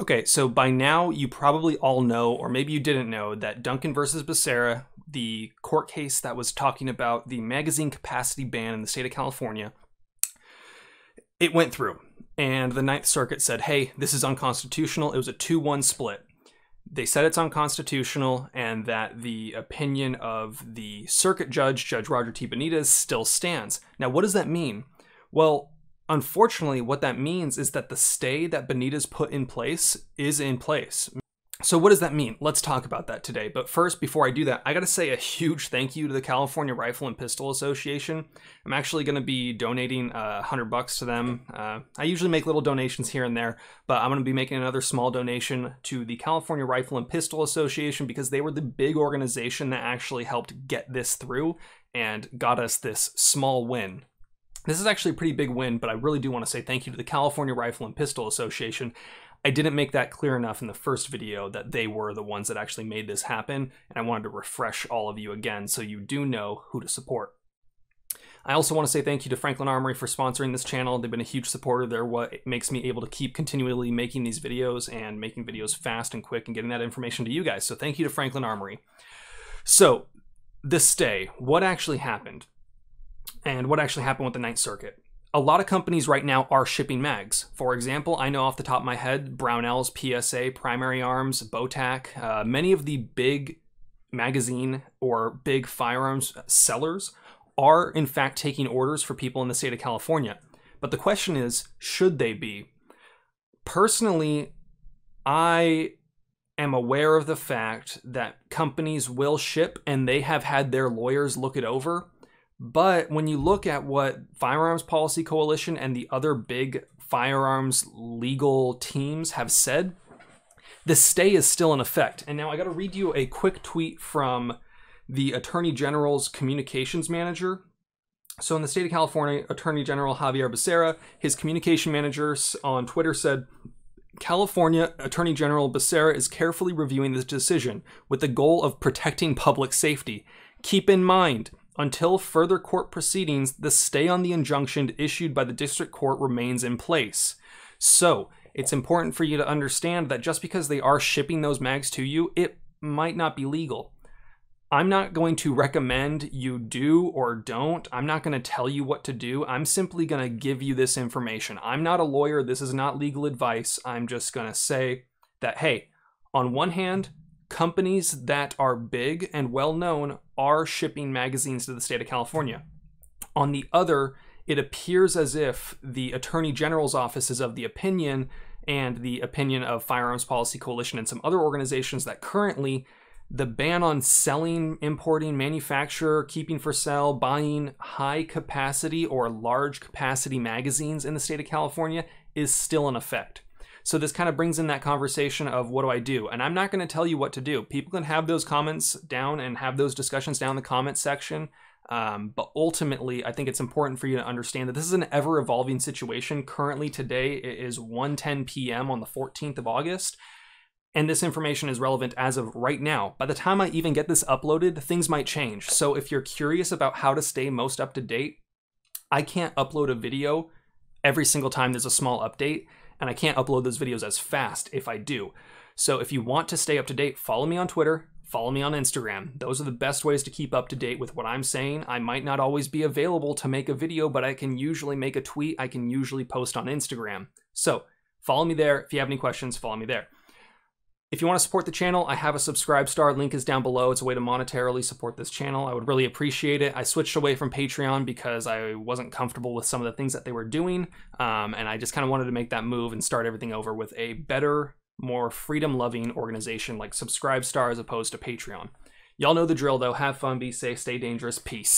Okay, so by now you probably all know, or maybe you didn't know, that Duncan versus Becerra, the court case that was talking about the magazine capacity ban in the state of California, it went through. And the Ninth Circuit said, hey, this is unconstitutional. It was a 2 1 split. They said it's unconstitutional and that the opinion of the circuit judge, Judge Roger T. Benitez, still stands. Now, what does that mean? Well, Unfortunately, what that means is that the stay that Benitez put in place is in place. So, what does that mean? Let's talk about that today. But first, before I do that, I got to say a huge thank you to the California Rifle and Pistol Association. I'm actually to be donating a uh, hundred bucks to them. Uh, I usually make little donations here and there, but I'm to be making another small donation to the California Rifle and Pistol Association because they were the big organization that actually helped get this through and got us this small win this is actually a pretty big win, but I really do want to say thank you to the California Rifle and Pistol Association. I didn't make that clear enough in the first video that they were the ones that actually made this happen, and I wanted to refresh all of you again so you do know who to support. I also want to say thank you to Franklin Armory for sponsoring this channel. They've been a huge supporter. They're what makes me able to keep continually making these videos and making videos fast and quick and getting that information to you guys. So thank you to Franklin Armory. So, this stay, what actually happened? And what actually happened with the Ninth Circuit. A lot of companies right now are shipping mags. For example, I know off the top of my head, Brownells, PSA, Primary Arms, Botach, uh, many of the big magazine or big firearms sellers are in fact taking orders for people in the state of California. But the question is, should they be? Personally, I am aware of the fact that companies will ship and they have had their lawyers look it over but when you look at what Firearms Policy Coalition and the other big firearms legal teams have said, the stay is still in effect. And now I got to read you a quick tweet from the Attorney General's communications manager. So in the state of California, Attorney General Xavier Becerra, his communication manager on Twitter said, California Attorney General Becerra is carefully reviewing this decision with the goal of protecting public safety. Keep in mind, until further court proceedings, the stay on the injunction issued by the district court remains in place. So, it's important for you to understand that just because they are shipping those mags to you, it might not be legal. I'm not going to recommend you do or don't. I'm not going to tell you what to do. I'm simply going to give you this information. I'm not a lawyer. This is not legal advice. I'm just going to say that, hey, on one hand, companies that are big and well known are shipping magazines to the state of California. On the other, it appears as if the Attorney General's office is of the opinion and the opinion of Firearms Policy Coalition and some other organizations that currently the ban on selling, importing, manufacture, keeping for sale, buying high capacity or large capacity magazines in the state of California is still in effect. So this kind of brings in that conversation of what do I do? And I'm not going to tell you what to do. People can have those comments down and have those discussions down in the comment section. Um, but ultimately, I think it's important for you to understand that this is an ever evolving situation. Currently, today it is 1:10 p.m. on the 14th of August, and this information is relevant as of right now. By the time I even get this uploaded, things might change. So if you're curious about how to stay most up to date, I can't upload a video every single time there's a small update and I can't upload those videos as fast if I do. So if you want to stay up to date, follow me on Twitter, follow me on Instagram. Those are the best ways to keep up to date with what I'm saying. I might not always be available to make a video, but I can usually make a tweet. I can usually post on Instagram. So follow me there. If you have any questions, follow me there. If you want to support the channel, I have a subscribe star. Link is down below. It's a way to monetarily support this channel. I would really appreciate it. I switched away from Patreon because I wasn't comfortable with some of the things that they were doing. Um, and I just kind of wanted to make that move and start everything over with a better, more freedom loving organization like Subscribe Star as opposed to Patreon. Y'all know the drill though. Have fun, be safe, stay dangerous. Peace.